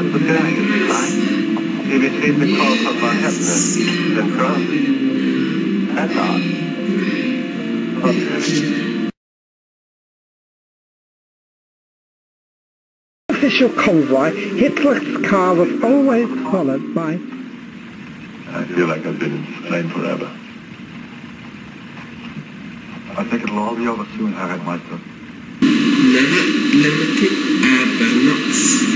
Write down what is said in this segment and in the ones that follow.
The guy? Is he fine? He received a call from Von Hefner, then froze. That's odd. Okay. official convoy, Hitler's car was always followed by I feel like I've been insane forever. I think it'll all be over soon, Harald Meister. Never limited aber not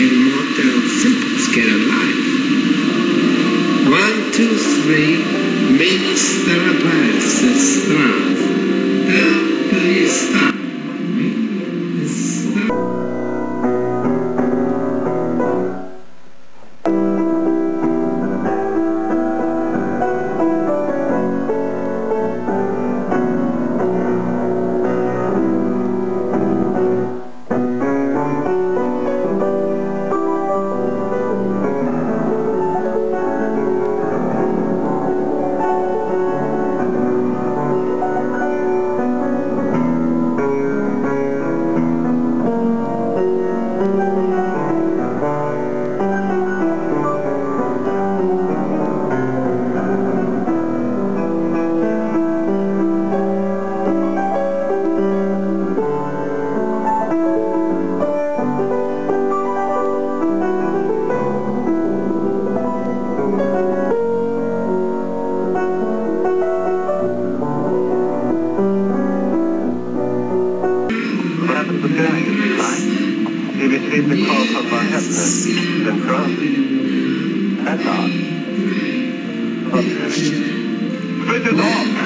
immortal simple get alive. One, two, three, Minister Paris, Strauss. Uh, please stop. Stop. Fine? He received a call from Von Hefner, then froze. That's odd. Okay. Switch it off!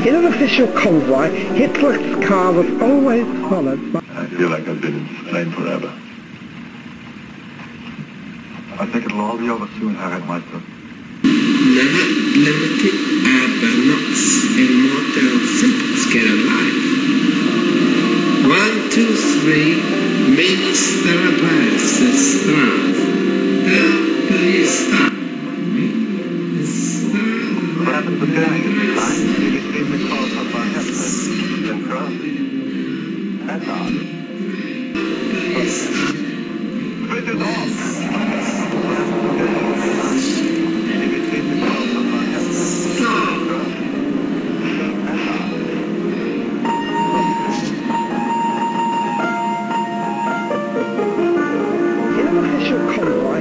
In an official convoy, Hitler's car was always followed by... I feel like I've been in plane forever. Think it'll all be over soon, Harry Meister. Never limited Abernots Immortal Simples get alive. One, two, three, Minister Versus Strand. Please stop. Stop. 是配合。